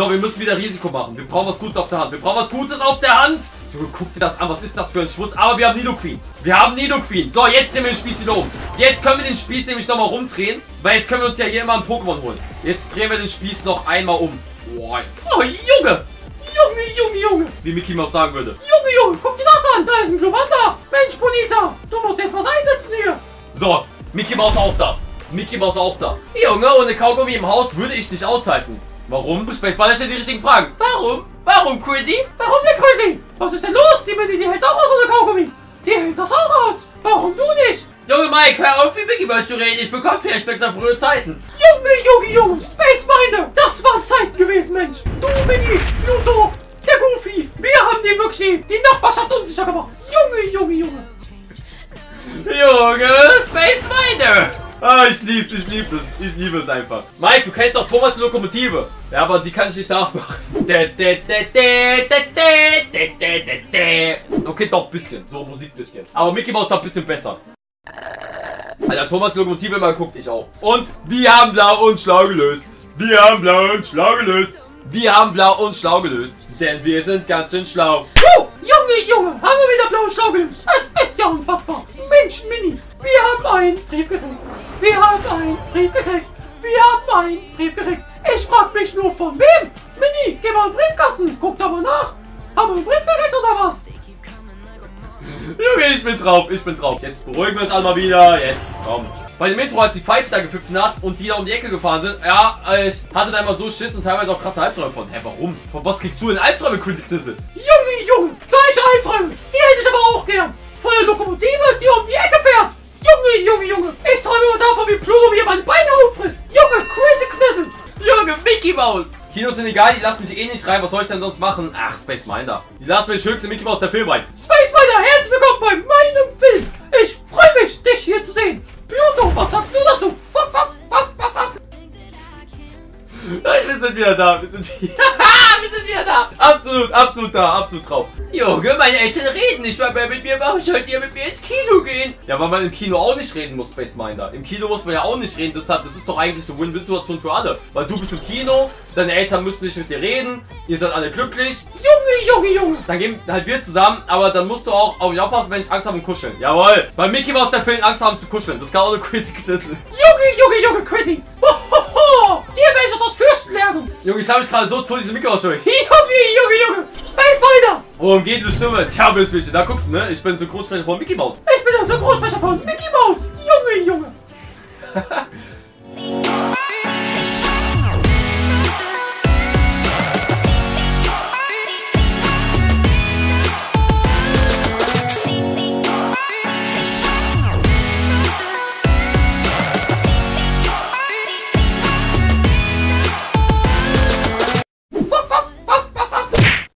So, wir müssen wieder Risiko machen. Wir brauchen was Gutes auf der Hand. Wir brauchen was Gutes auf der Hand. Junge, guck dir das an. Was ist das für ein Schmutz? Aber wir haben Nido Queen. Wir haben Nido Queen. So, jetzt drehen wir den Spieß wieder um. Jetzt können wir den Spieß nämlich nochmal rumdrehen. Weil jetzt können wir uns ja hier immer ein Pokémon holen. Jetzt drehen wir den Spieß noch einmal um. Boah. Oh, Junge. Junge, Junge, Junge. Wie Mickey Mouse sagen würde. Junge, Junge, guck dir das an. Da ist ein Globanda. Mensch, Bonita, du musst jetzt was einsetzen hier. So, Mickey Mouse auch da. Mickey Mouse auch da. Junge, ohne Kaugummi im Haus würde ich nicht aushalten. Warum? Space Ball stellt die richtigen Fragen. Warum? Warum, Chrissy? Warum der Crazy? Was ist denn los? Die Mini, die hält auch aus ohne Kaugummi. Die hält das auch aus. Warum du nicht? Junge Mike, hör auf, wie Mickey Mouse zu reden. Ich bekomme Flashbacks an frühe Zeiten. Junge, Junge, Junge, Space Miner. Das waren Zeiten gewesen, Mensch. Du, Mini, Pluto, der Goofy. Wir haben dir wirklich die Nachbarschaft unsicher gemacht. Junge, Junge, Junge. Junge, Space Miner. Ah, ich lieb's, ich lieb es. Ich liebe es einfach. Mike, du kennst auch Thomas Lokomotive. Ja, aber die kann ich nicht nachmachen. Okay, doch bisschen. So Musik bisschen. Aber Mickey Mouse da ein bisschen besser. Alter, Thomas Lokomotive immer guckt, ich auch. Und wir haben blau und schlau gelöst. Wir haben blau und schlau gelöst. Wir haben blau und schlau gelöst. Denn wir sind ganz schön schlau. Oh, Junge, Junge, haben wir wieder blaue Schlau gelöst. Einen Brief gekriegt. Wir haben einen Brief gekriegt. Wir haben einen Brief gekriegt. Ich frag mich nur von wem? Mini, geh mal in den Briefkasten. Guck da mal nach. Haben wir einen Brief gekriegt oder was? Junge, ich bin drauf, ich bin drauf. Jetzt beruhigen wir uns alle mal wieder. Jetzt kommt. Bei dem Metro, als die Pfeife da gepfiffen hat und die da um die Ecke gefahren sind, ja, ich hatte da immer so Schiss und teilweise auch krasse Albträume von. Hä, warum? Von was kriegst du denn Albträume, Crazy Knissel? Junge, Junge, gleiche Albträume. Die hätte ich aber auch gern. Von der Lokomotive, die um die Ecke fährt. Junge, Junge, Junge. Ich träume immer davon, wie Pluto mir meine Beine auffrisst. Junge, crazy Knissel. Junge, Mickey Mouse! Kinos sind egal, die lassen mich eh nicht rein. Was soll ich denn sonst machen? Ach, Space Minder. Die lassen mich höchstens Mickey Mouse der Film rein. Space Miner, herzlich willkommen bei wir sind wieder da. Wir sind hier. wir sind wieder da. Absolut, absolut da. Absolut drauf. Junge, meine Eltern reden nicht mal mehr mit mir. Warum sollt ihr mit mir ins Kino gehen? Ja, weil man im Kino auch nicht reden muss, Space Minder. Im Kino muss man ja auch nicht reden. Deshalb, das ist doch eigentlich eine Win-Win-Situation für alle. Weil du bist im Kino, deine Eltern müssen nicht mit dir reden. Ihr seid alle glücklich. Junge, Junge, Junge. Dann gehen halt wir zusammen, aber dann musst du auch auf mich aufpassen, wenn ich Angst habe und kuscheln. Jawohl. Bei Mickey Mouse der Film Angst haben zu kuscheln. Das kann auch eine crazy Knissel. Junge, Junge, Junge, crazy. Hohoho. Dir ich das Lernen. Junge, ich habe mich gerade so tot diese Mickey Mouse Stimme. Junge, Junge, Junge. Space Miner. Worum geht diese Stimme? Tja, Böswilche, da guckst du, ne? Ich bin Synchronsprecher von Mickey Mouse. Ich bin der Synchronsprecher von Mickey Mouse.